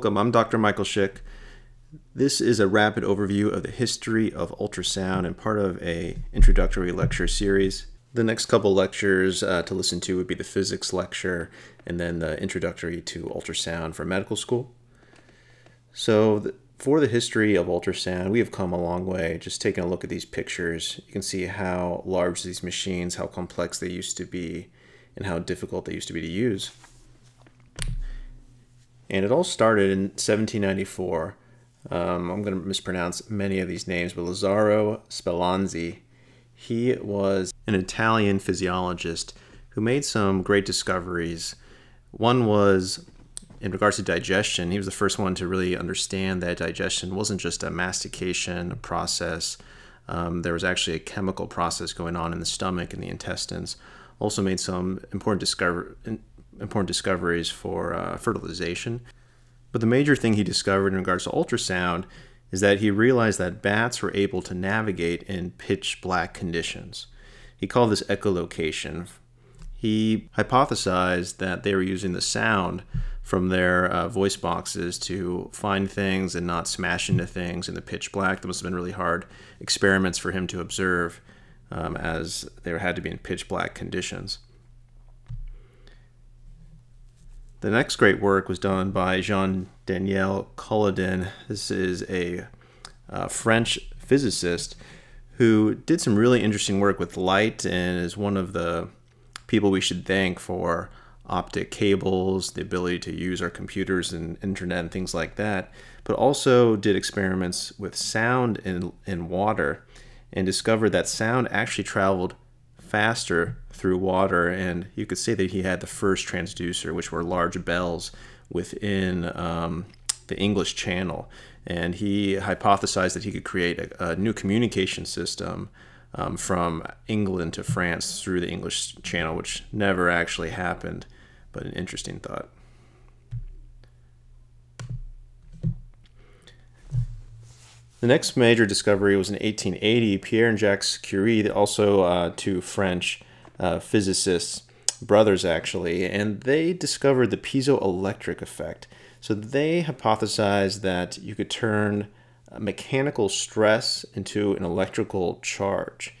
Welcome, I'm Dr. Michael Schick. This is a rapid overview of the history of ultrasound and part of a introductory lecture series. The next couple lectures uh, to listen to would be the physics lecture and then the introductory to ultrasound for medical school. So the, for the history of ultrasound, we have come a long way. Just taking a look at these pictures, you can see how large these machines, how complex they used to be, and how difficult they used to be to use. And it all started in 1794. Um, I'm going to mispronounce many of these names, but Lazzaro Spallanzani. He was an Italian physiologist who made some great discoveries. One was in regards to digestion, he was the first one to really understand that digestion wasn't just a mastication process. Um, there was actually a chemical process going on in the stomach and the intestines. Also made some important discover important discoveries for uh, fertilization. But the major thing he discovered in regards to ultrasound is that he realized that bats were able to navigate in pitch black conditions. He called this echolocation. He hypothesized that they were using the sound from their uh, voice boxes to find things and not smash into things in the pitch black. That must have been really hard experiments for him to observe um, as they had to be in pitch black conditions. The next great work was done by Jean Daniel Colladon. This is a uh, French physicist who did some really interesting work with light and is one of the people we should thank for optic cables, the ability to use our computers and internet and things like that, but also did experiments with sound in, in water and discovered that sound actually traveled faster through water. And you could say that he had the first transducer, which were large bells within um, the English Channel. And he hypothesized that he could create a, a new communication system um, from England to France through the English Channel, which never actually happened, but an interesting thought. The next major discovery was in 1880. Pierre and Jacques Curie, also uh, two French uh, physicists, brothers actually, and they discovered the piezoelectric effect. So they hypothesized that you could turn mechanical stress into an electrical charge.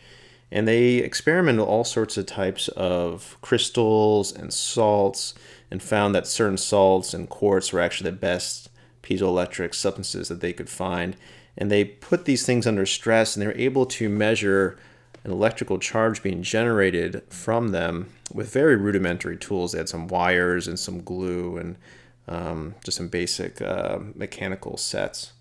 And they experimented all sorts of types of crystals and salts and found that certain salts and quartz were actually the best piezoelectric substances that they could find and they put these things under stress and they were able to measure an electrical charge being generated from them with very rudimentary tools. They had some wires and some glue and um, just some basic uh, mechanical sets.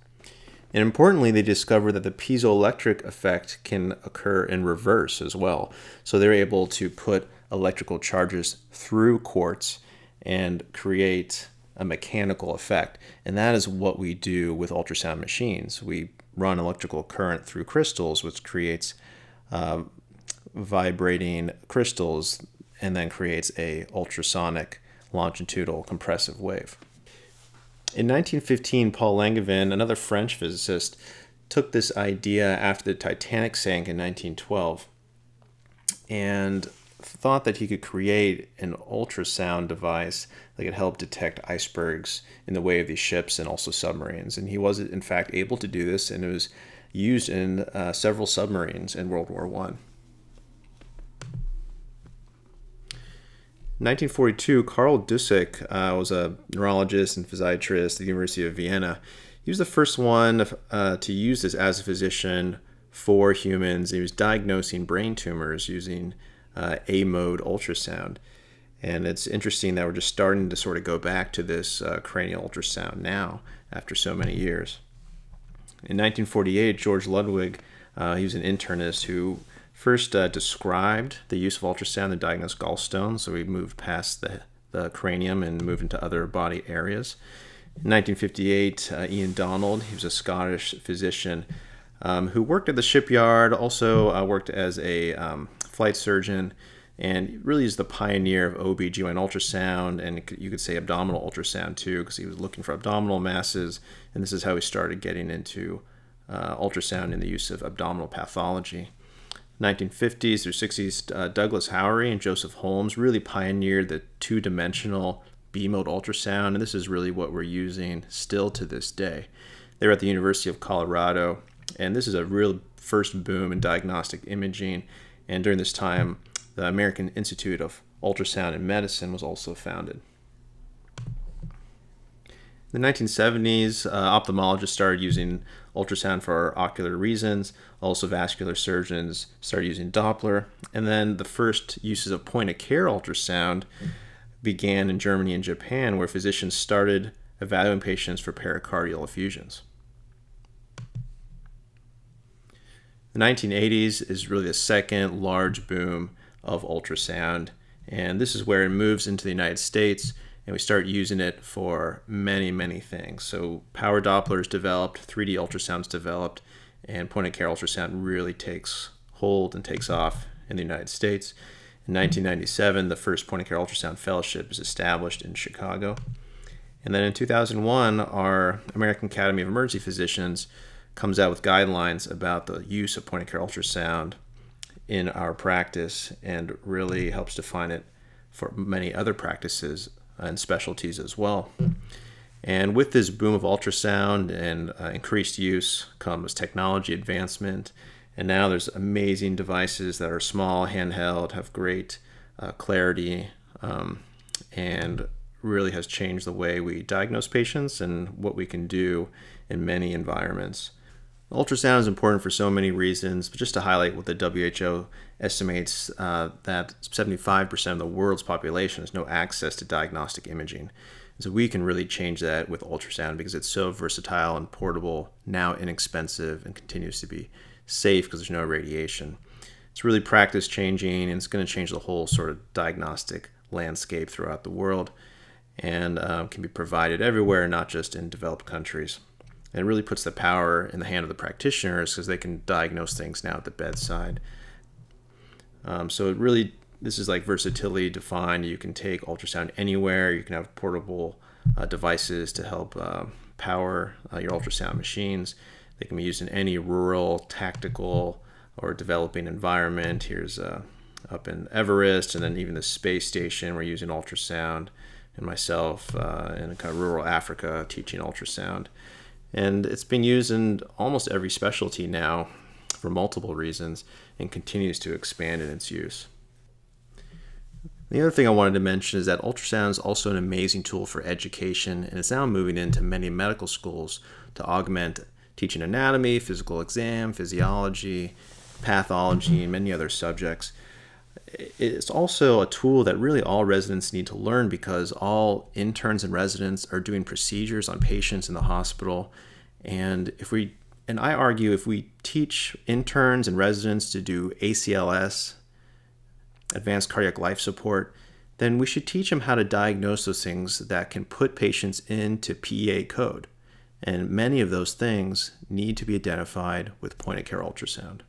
And importantly, they discovered that the piezoelectric effect can occur in reverse as well. So they're able to put electrical charges through quartz and create a mechanical effect. And that is what we do with ultrasound machines. We run electrical current through crystals, which creates uh, vibrating crystals and then creates a ultrasonic longitudinal compressive wave. In 1915, Paul Langevin, another French physicist, took this idea after the Titanic sank in 1912 and thought that he could create an ultrasound device that could help detect icebergs in the way of these ships and also submarines. And he was, in fact, able to do this, and it was used in uh, several submarines in World War One. 1942, Karl Dussik uh, was a neurologist and physiatrist at the University of Vienna. He was the first one uh, to use this as a physician for humans. He was diagnosing brain tumors using uh, A mode ultrasound. And it's interesting that we're just starting to sort of go back to this uh, cranial ultrasound now after so many years. In 1948, George Ludwig, uh, he was an internist who first uh, described the use of ultrasound to diagnose gallstones. So we moved past the, the cranium and moved into other body areas. In 1958, uh, Ian Donald, he was a Scottish physician um, who worked at the shipyard, also uh, worked as a um, flight surgeon, and really is the pioneer of OB/GYN ultrasound, and you could say abdominal ultrasound too, because he was looking for abdominal masses, and this is how he started getting into uh, ultrasound in the use of abdominal pathology. 1950s through 60s, uh, Douglas Howry and Joseph Holmes really pioneered the two-dimensional B mode ultrasound, and this is really what we're using still to this day. They were at the University of Colorado, and this is a real first boom in diagnostic imaging. And during this time, the American Institute of Ultrasound and Medicine was also founded. In the 1970s, uh, ophthalmologists started using ultrasound for ocular reasons. Also, vascular surgeons started using Doppler. And then the first uses of point of care ultrasound began in Germany and Japan, where physicians started evaluating patients for pericardial effusions. The 1980s is really the second large boom of ultrasound, and this is where it moves into the United States and we start using it for many, many things. So power Doppler is developed, 3D ultrasound is developed, and point of care ultrasound really takes hold and takes off in the United States. In 1997, the first point of care ultrasound fellowship is established in Chicago. And then in 2001, our American Academy of Emergency Physicians comes out with guidelines about the use of point of care ultrasound in our practice and really helps define it for many other practices and specialties as well. And with this boom of ultrasound and uh, increased use comes technology advancement. And now there's amazing devices that are small, handheld, have great uh, clarity, um, and really has changed the way we diagnose patients and what we can do in many environments. Ultrasound is important for so many reasons, but just to highlight what the WHO estimates uh, that 75% of the world's population has no access to diagnostic imaging. So we can really change that with ultrasound because it's so versatile and portable, now inexpensive, and continues to be safe because there's no radiation. It's really practice changing and it's going to change the whole sort of diagnostic landscape throughout the world and uh, can be provided everywhere, not just in developed countries. And it really puts the power in the hand of the practitioners because they can diagnose things now at the bedside. Um, so it really, this is like versatility defined. You can take ultrasound anywhere. You can have portable uh, devices to help uh, power uh, your ultrasound machines. They can be used in any rural, tactical, or developing environment. Here's uh, up in Everest, and then even the space station. We're using ultrasound, and myself uh, in kind of rural Africa teaching ultrasound. And it's been used in almost every specialty now for multiple reasons and continues to expand in its use. The other thing I wanted to mention is that ultrasound is also an amazing tool for education, and it's now moving into many medical schools to augment teaching anatomy, physical exam, physiology, pathology, and many other subjects. It's also a tool that really all residents need to learn because all interns and residents are doing procedures on patients in the hospital. And if we and I argue if we teach interns and residents to do ACLS, advanced cardiac life support, then we should teach them how to diagnose those things that can put patients into PEA code. And many of those things need to be identified with point of care ultrasound.